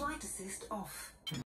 Flight assist off.